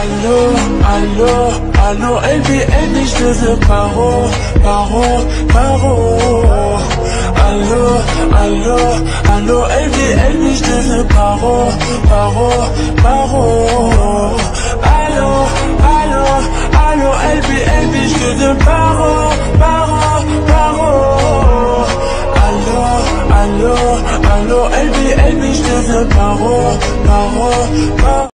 Allô, allô, allô, Elbi, je te veux paro, paro, paro. Allô, allô, allô, Elbi, Elbi, je te veux paro, paro, paro. Allô, allô, allô, Elbi, Elbi, je te veux paro, paro, paro. Allô, allô, allô, Elbi, Elbi, je te veux paro, paro, paro.